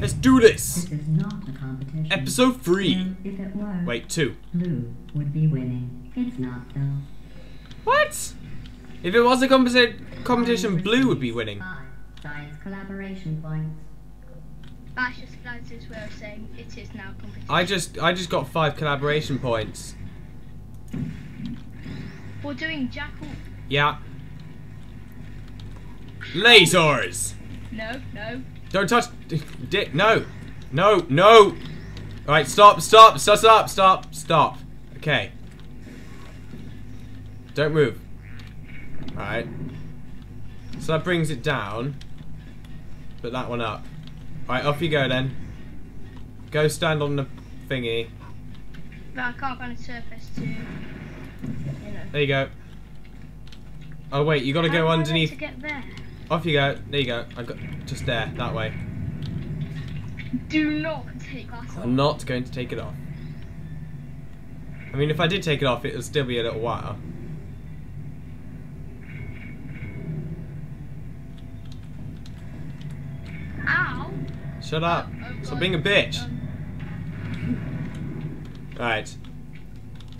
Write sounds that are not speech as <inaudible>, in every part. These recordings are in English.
Let's do this. This not a competition. Episode three. If it were, Wait, two. Blue would be winning. It's not though. What? If it was a competi- competition, blue would be winning. Five science collaboration points. That's just GLaDOS's saying it is now competition. I just, I just got five collaboration points. We're doing Jackal. Yeah. Lasers. No, no. Don't touch. Dick. No. No. No. All right. Stop. Stop. Stop. Stop. Stop. Stop. Okay. Don't move. All right. So that brings it down. Put that one up. All right. Off you go then. Go stand on the thingy. But I can't find a surface to. You know. There you go. Oh wait, you got to How go am I meant underneath. To get there. Off you go. There you go. I got just there. That way. Do not take that off. I'm not going to take it off. I mean, if I did take it off, it would still be a little while. Ow! Shut up. Oh, Stop being a bitch. Um, Alright.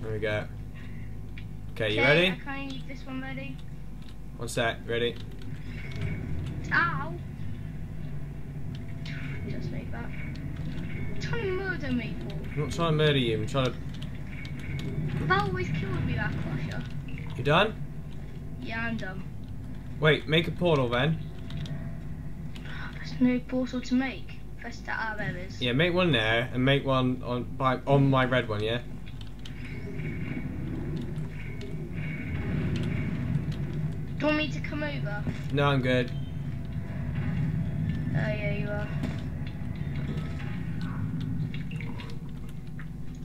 There we go. Okay, you ready? I leave this one ready. One sec. Ready? Ow! Just make that. Trying to murder me for. I'm not trying to murder you. I'm trying to. That always killed me, that crusher. You done? Yeah, I'm done. Wait, make a portal then. There's no portal to make. First that out there is. Yeah, make one there and make one on by on my red one. Yeah. Do you want me to come over? No, I'm good.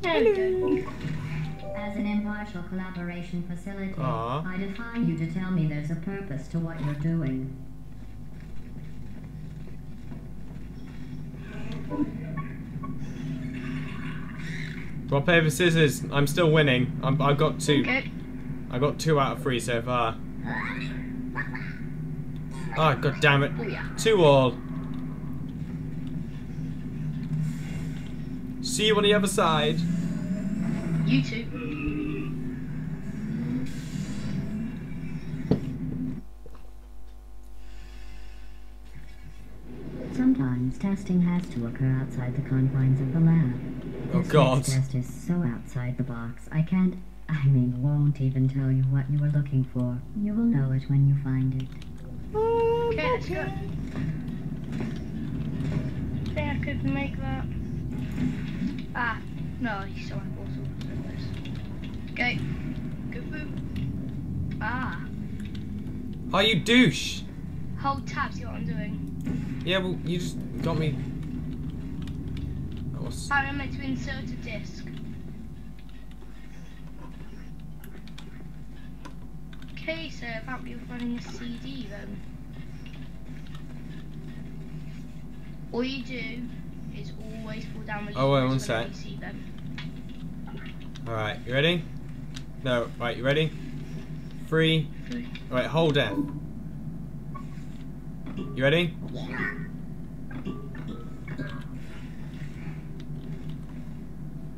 Yeah, you are. There we go. As an impartial collaboration facility, Aw. I defy you to tell me there's a purpose to what you're doing. Rock paper scissors. I'm still winning. I'm, I've got two. Okay. I got two out of three so far. Ah, oh god damn it. Yeah. Two all. See you on the other side. You too. Sometimes testing has to occur outside the confines of the lab. Oh, This God. next test is so outside the box. I can't, I mean, won't even tell you what you were looking for. You will know it when you find it. Okay, let's go. think I could make that. Ah, no, he's still want portal. Okay. Go through. Ah. Oh, you douche. Hold tab, see what I'm doing. Yeah, well, you just got me. Oh, s- I'm meant to insert a disc. Okay, so apparently you're running a CD then. All you do is always pull down the Oh, wait, one sec. whenever you see them. Alright, you ready? No, right, you ready? Three. Three. Alright, hold down. You ready? Yeah.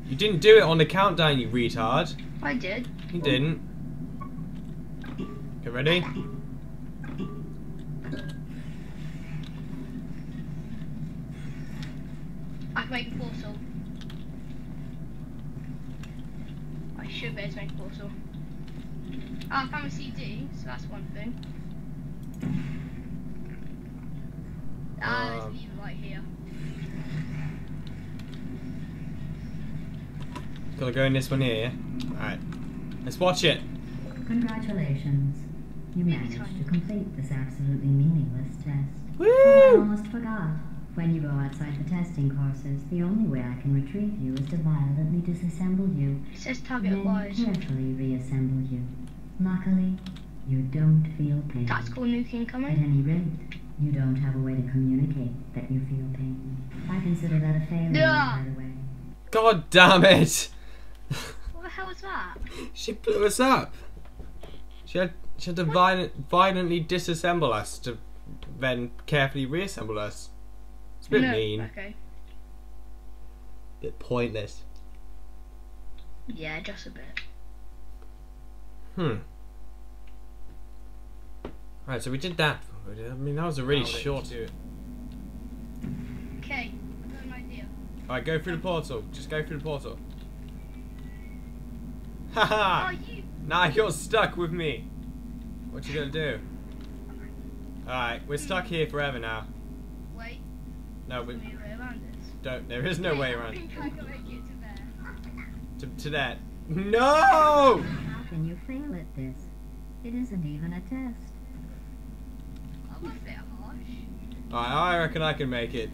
You didn't do it on the countdown, you retard. I did. You didn't. Get ready? I make a portal. I should be able to make a portal. Oh, I found a CD, so that's one thing. Ah, there's Um. a lever right here. Gotta go in this one here, yeah? Alright. Let's watch it. Congratulations. You managed to complete this absolutely meaningless test. Oh, I Woo! almost forgot. When you go outside the testing courses, the only way I can retrieve you is to violently disassemble you, It says target then acquired. carefully reassemble you. Luckily, you don't feel pain. Tactical nuke At any rate, you don't have a way to communicate that you feel pain. I consider that a failure, Yeah. by the way. God damn it! What the hell was that? She blew us up. She had, she had to violent, violently disassemble us to then carefully reassemble us. It's a bit no, mean. Okay. bit pointless. Yeah, just a bit. Hmm. Right, so we did that. I mean, that was a really Nailed it. short. Do it. Okay, I've got an idea. Alright, go through the portal. Just go through the portal. Oh, Haha! you. nah, you're stuck with me. What you gonna do? <laughs> Alright, we're stuck here forever now. Wait. No, we Move it around this. don't. There is no way around think I can make it to to, to that. No! How can you fail at this? It isn't even a test. I was a bit harsh. Alright, I reckon I can make it.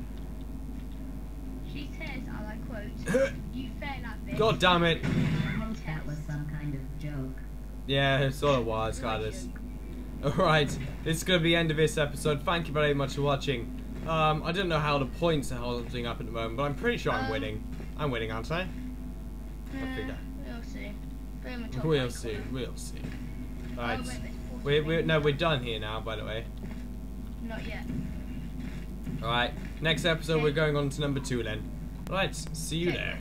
She says, and I quote, <coughs> you fail at this. God damn it! That was some kind of joke. Yeah, it sort of was, GLaDOS. Alright, this is going to be the end of this episode. Thank you very much for watching. Um, I don't know how the points are holding up at the moment, but I'm pretty sure I'm Um, winning. I'm winning, aren't I? Uh, figure. we'll see. But I'm a top We'll see, corner. we'll see. Oh, Right. wait, We're, we're, no, we're done here now, by the way. Not yet. Alright, next episode we're going on to number two then. Right, see you Okay. there.